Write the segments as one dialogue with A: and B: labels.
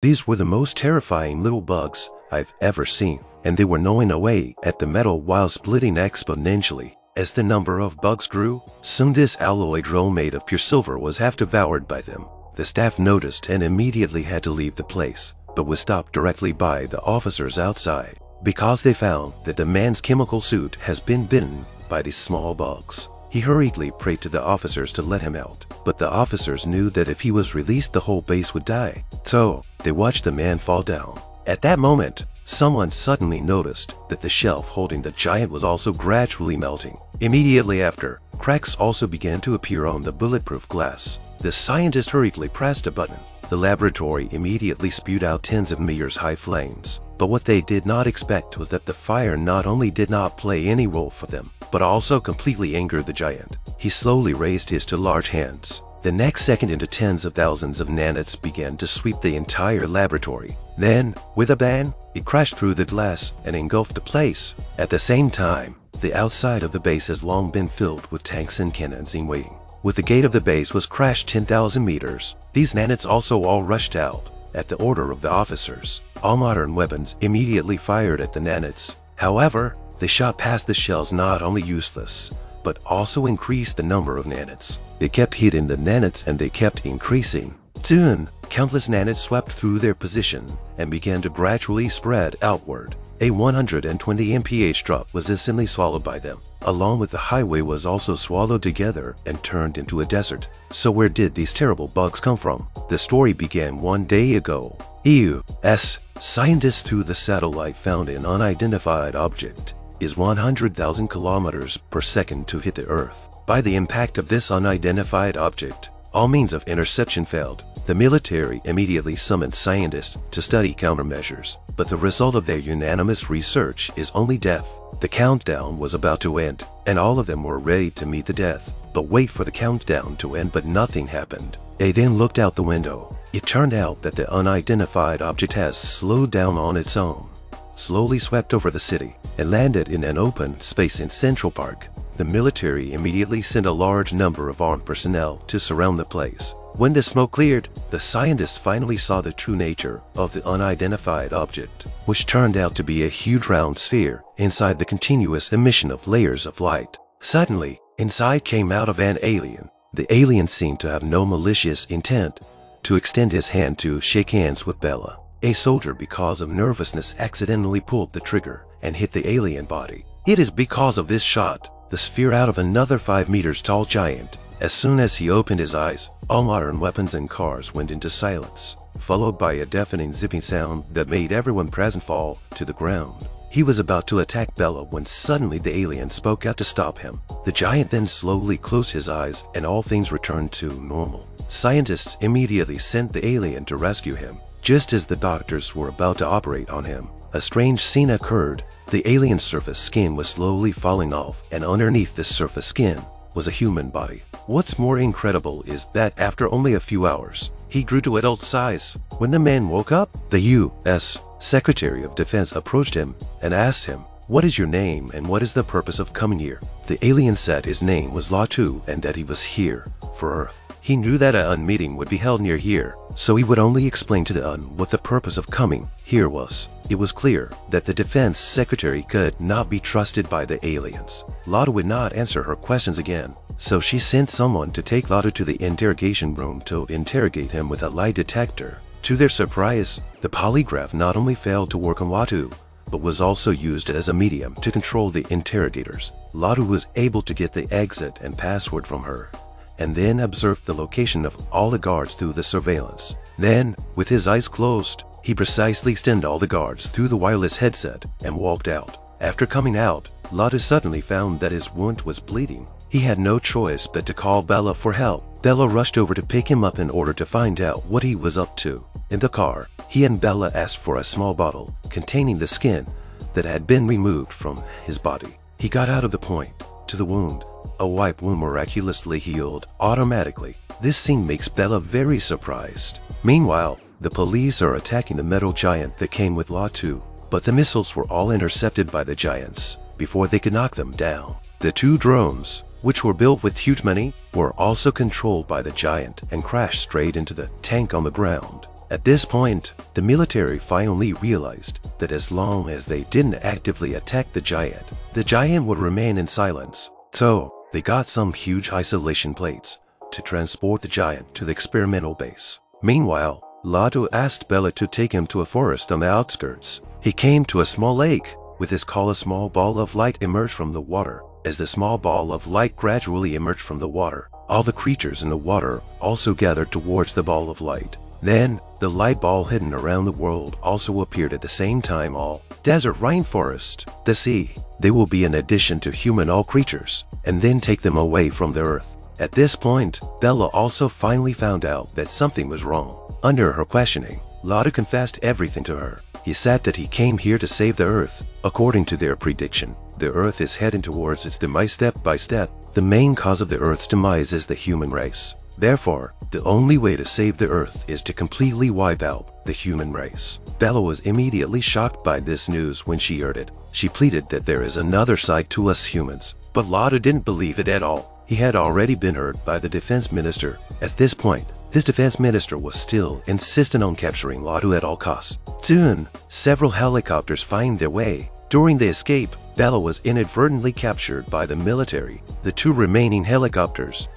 A: These were the most terrifying little bugs I've ever seen, and they were gnawing away at the metal while splitting exponentially. As the number of bugs grew, soon this alloy drill made of pure silver was half devoured by them. The staff noticed and immediately had to leave the place, but was stopped directly by the officers outside because they found that the man's chemical suit has been bitten by these small bugs. He hurriedly prayed to the officers to let him out, but the officers knew that if he was released the whole base would die, so they watched the man fall down. At that moment, someone suddenly noticed that the shelf holding the giant was also gradually melting. Immediately after, cracks also began to appear on the bulletproof glass. The scientist hurriedly pressed a button. The laboratory immediately spewed out tens of meters high flames. But what they did not expect was that the fire not only did not play any role for them, but also completely angered the giant. He slowly raised his two large hands. The next second into tens of thousands of nanites began to sweep the entire laboratory. Then, with a bang, it crashed through the glass and engulfed the place. At the same time, the outside of the base has long been filled with tanks and cannons in waiting. With the gate of the base was crashed 10,000 meters, these nanites also all rushed out at the order of the officers. All modern weapons immediately fired at the nanites. However, they shot past the shells not only useless, but also increased the number of nanites. They kept hitting the nanites and they kept increasing. Soon, countless nanites swept through their position and began to gradually spread outward. A 120 mph drop was instantly swallowed by them. Along with the highway was also swallowed together and turned into a desert. So where did these terrible bugs come from? The story began one day ago. EU-S scientists through the satellite found an unidentified object is 100,000 kilometers per second to hit the Earth. By the impact of this unidentified object, all means of interception failed. The military immediately summoned scientists to study countermeasures, but the result of their unanimous research is only death. The countdown was about to end, and all of them were ready to meet the death, but wait for the countdown to end but nothing happened. They then looked out the window. It turned out that the unidentified object has slowed down on its own, slowly swept over the city, and landed in an open space in Central Park. The military immediately sent a large number of armed personnel to surround the place. When the smoke cleared, the scientists finally saw the true nature of the unidentified object, which turned out to be a huge round sphere inside the continuous emission of layers of light. Suddenly, inside came out of an alien. The alien seemed to have no malicious intent to extend his hand to shake hands with Bella. A soldier, because of nervousness, accidentally pulled the trigger and hit the alien body. It is because of this shot, the sphere out of another 5 meters tall giant as soon as he opened his eyes, all modern weapons and cars went into silence, followed by a deafening zipping sound that made everyone present fall to the ground. He was about to attack Bella when suddenly the alien spoke out to stop him. The giant then slowly closed his eyes and all things returned to normal. Scientists immediately sent the alien to rescue him. Just as the doctors were about to operate on him, a strange scene occurred. The alien's surface skin was slowly falling off and underneath this surface skin was a human body. What's more incredible is that after only a few hours, he grew to adult size. When the man woke up, the U.S. Secretary of Defense approached him and asked him, What is your name and what is the purpose of coming here? The alien said his name was Latu and that he was here for Earth. He knew that a meeting would be held near here, so he would only explain to the UN what the purpose of coming here was. It was clear that the defense secretary could not be trusted by the aliens. Latu would not answer her questions again, so she sent someone to take Latu to the interrogation room to interrogate him with a lie detector. To their surprise, the polygraph not only failed to work on Latu, but was also used as a medium to control the interrogators. Latu was able to get the exit and password from her, and then observed the location of all the guards through the surveillance. Then, with his eyes closed, he precisely sent all the guards through the wireless headset and walked out. After coming out, Latu suddenly found that his wound was bleeding. He had no choice but to call Bella for help. Bella rushed over to pick him up in order to find out what he was up to. In the car, he and Bella asked for a small bottle containing the skin that had been removed from his body. He got out of the point to the wound. A wipe wound miraculously healed automatically. This scene makes Bella very surprised. Meanwhile, the police are attacking the metal giant that came with Latu, but the missiles were all intercepted by the giants before they could knock them down. The two drones, which were built with huge money, were also controlled by the giant and crashed straight into the tank on the ground. At this point, the military finally realized that as long as they didn't actively attack the giant, the giant would remain in silence. So, they got some huge isolation plates to transport the giant to the experimental base. Meanwhile, Lado asked Bella to take him to a forest on the outskirts. He came to a small lake. With his call a small ball of light emerged from the water. As the small ball of light gradually emerged from the water, all the creatures in the water also gathered towards the ball of light. Then, the light ball hidden around the world also appeared at the same time all desert rainforest, the sea. They will be an addition to human all creatures, and then take them away from the earth. At this point, Bella also finally found out that something was wrong. Under her questioning, Lado confessed everything to her. He said that he came here to save the Earth. According to their prediction, the Earth is heading towards its demise step by step. The main cause of the Earth's demise is the human race. Therefore, the only way to save the Earth is to completely wipe out the human race. Bella was immediately shocked by this news when she heard it. She pleaded that there is another side to us humans, but Lado didn't believe it at all. He had already been heard by the defense minister. At this point, this defense minister was still insistent on capturing Lado at all costs. Soon, several helicopters find their way. During the escape, Bella was inadvertently captured by the military. The two remaining helicopters,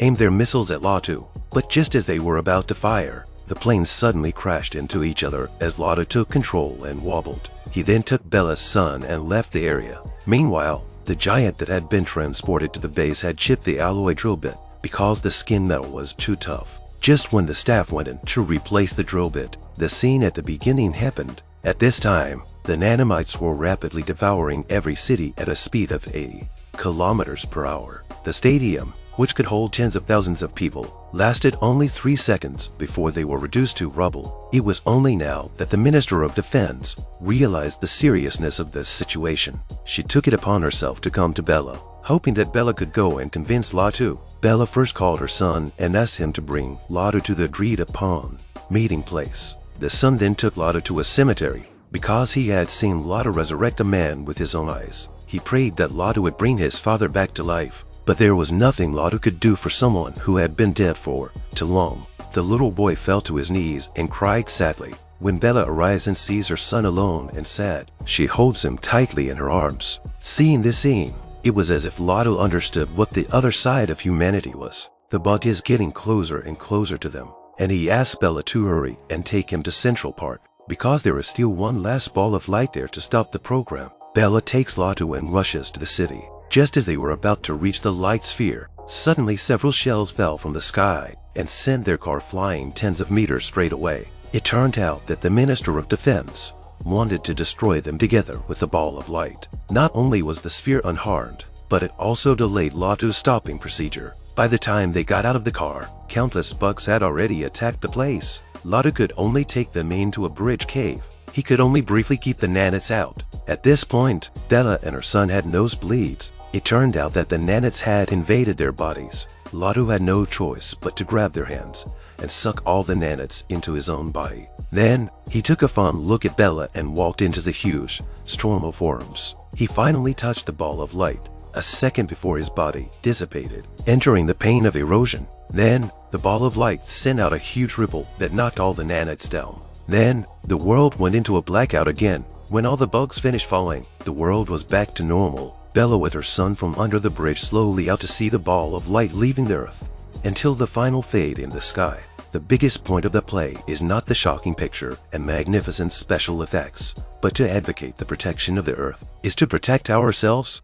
A: aimed their missiles at Lado, but just as they were about to fire, the planes suddenly crashed into each other as Lado took control and wobbled. He then took Bella's son and left the area. Meanwhile, the giant that had been transported to the base had chipped the alloy drill bit because the skin metal was too tough. Just when the staff went in to replace the drill bit, the scene at the beginning happened. At this time, the nanomites were rapidly devouring every city at a speed of 80 kilometers per hour. The stadium, which could hold tens of thousands of people, lasted only three seconds before they were reduced to rubble. It was only now that the Minister of Defense realized the seriousness of this situation. She took it upon herself to come to Bella, hoping that Bella could go and convince Lado. Bella first called her son and asked him to bring Lado to the agreed-upon meeting place. The son then took Lado to a cemetery because he had seen Lado resurrect a man with his own eyes. He prayed that Lado would bring his father back to life, but there was nothing Lado could do for someone who had been dead for too long. The little boy fell to his knees and cried sadly. When Bella arrives and sees her son alone and sad, she holds him tightly in her arms. Seeing this scene, it was as if Lado understood what the other side of humanity was. The bug is getting closer and closer to them, and he asks Bella to hurry and take him to Central Park. Because there is still one last ball of light there to stop the program, Bella takes Lado and rushes to the city. Just as they were about to reach the light sphere, suddenly several shells fell from the sky and sent their car flying tens of meters straight away. It turned out that the Minister of Defense wanted to destroy them together with the ball of light. Not only was the sphere unharmed, but it also delayed Lado's stopping procedure. By the time they got out of the car, countless bugs had already attacked the place. Lado could only take them into a bridge cave. He could only briefly keep the nanites out. At this point, Bella and her son had nosebleeds. It turned out that the nanites had invaded their bodies. Lado had no choice but to grab their hands and suck all the nanites into his own body. Then, he took a fond look at Bella and walked into the huge storm of worms. He finally touched the ball of light, a second before his body dissipated, entering the pain of erosion. Then, the ball of light sent out a huge ripple that knocked all the nanites down. Then, the world went into a blackout again. When all the bugs finished falling, the world was back to normal. Bella with her son from under the bridge slowly out to see the ball of light leaving the earth, until the final fade in the sky. The biggest point of the play is not the shocking picture and magnificent special effects, but to advocate the protection of the earth, is to protect ourselves